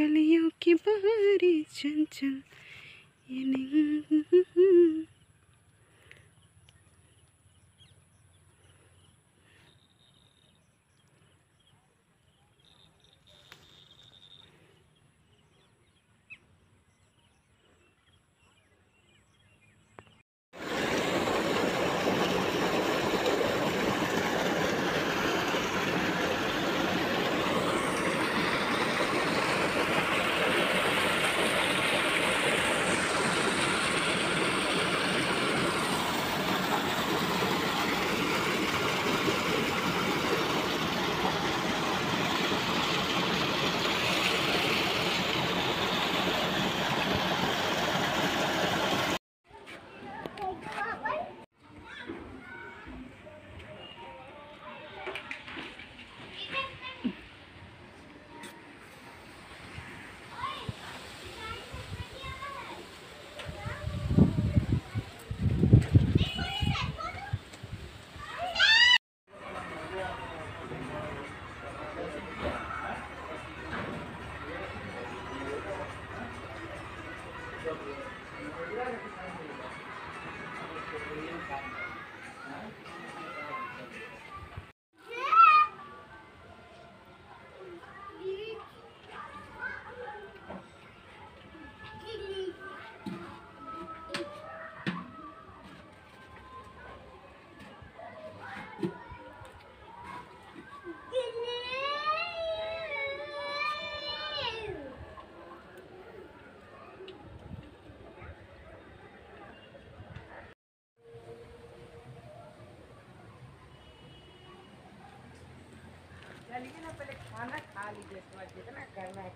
कलियों की बारी चंचल ये नहीं ખાના ખા લીધે ઘરના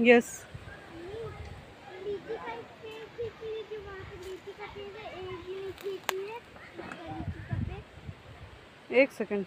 यस एक सेकंड